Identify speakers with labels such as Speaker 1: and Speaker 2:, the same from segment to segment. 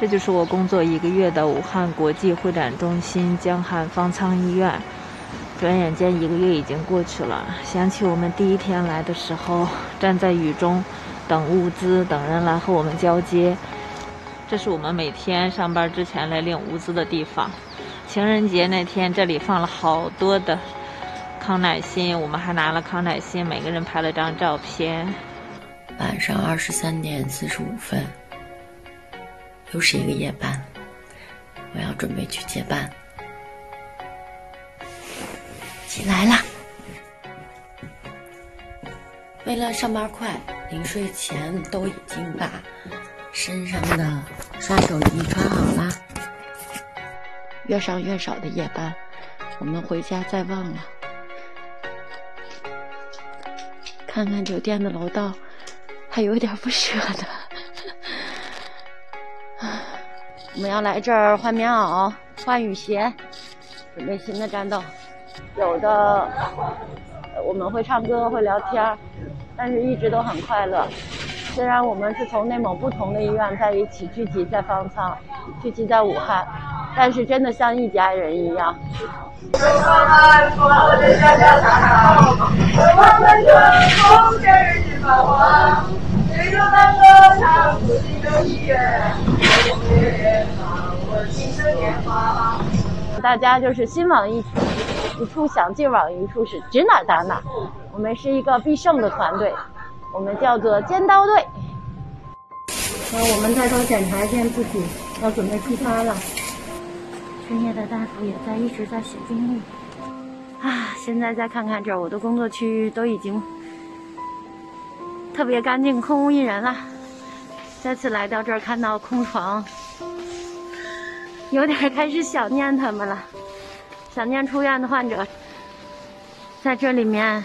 Speaker 1: 这就是我工作一个月的武汉国际会展中心江汉方舱医院。转眼间一个月已经过去了，想起我们第一天来的时候，站在雨中等物资，等人来和我们交接。这是我们每天上班之前来领物资的地方。情人节那天，这里放了好多的康乃馨，我们还拿了康乃馨，每个人拍了张照片。
Speaker 2: 晚上二十三点四十五分。又是一个夜班，我要准备去接班。起来了，为了上班快，临睡前都已经把身上的刷手机穿好了。越上越少的夜班，我们回家再忘了。看看酒店的楼道，还有点不舍得。我们要来这儿换棉袄、换雨鞋，准备新的战斗。有的我们会唱歌、会聊天，但是一直都很快乐。虽然我们是从内蒙不同的医院在一起聚集在方舱，聚集在武汉，但是真的像一家人一样。大家就是心往一一处想，劲往一处使，指哪打哪。我们是一个必胜的团队，我们叫做尖刀队。
Speaker 3: 那我们再做检查一下自己，要准备出发了。深夜的大夫也在一直在写病历。
Speaker 2: 啊，现在再看看这儿，我的工作区域都已经特别干净，空无一人了。再次来到这儿，看到空床，有点开始想念他们了，想念出院的患者。在这里面，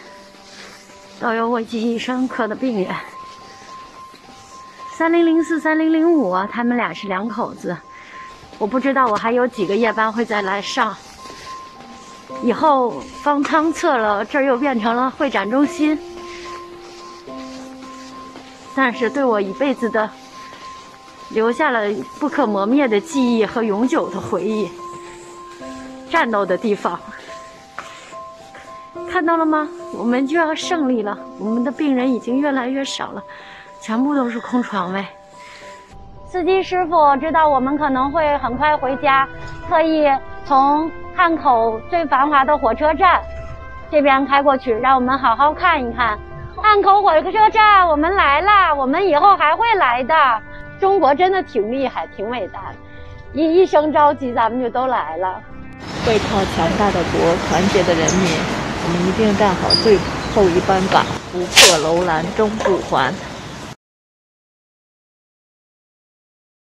Speaker 2: 都有我记忆深刻的病人。三零零四、三零零五，他们俩是两口子。我不知道我还有几个夜班会再来上。以后方舱撤了，这儿又变成了会展中心。但是对我一辈子的。留下了不可磨灭的记忆和永久的回忆。战斗的地方，看到了吗？我们就要胜利了。我们的病人已经越来越少了，全部都是空床位。司机师傅知道我们可能会很快回家，特意从汉口最繁华的火车站这边开过去，让我们好好看一看汉口火车站。我们来了，我们以后还会来的。中国真的挺厉害，挺伟大的。一一声召集，咱们就都来了。
Speaker 1: 背靠强大的国，团结的人民，我们一定站好最后一班岗，不破楼兰终不还。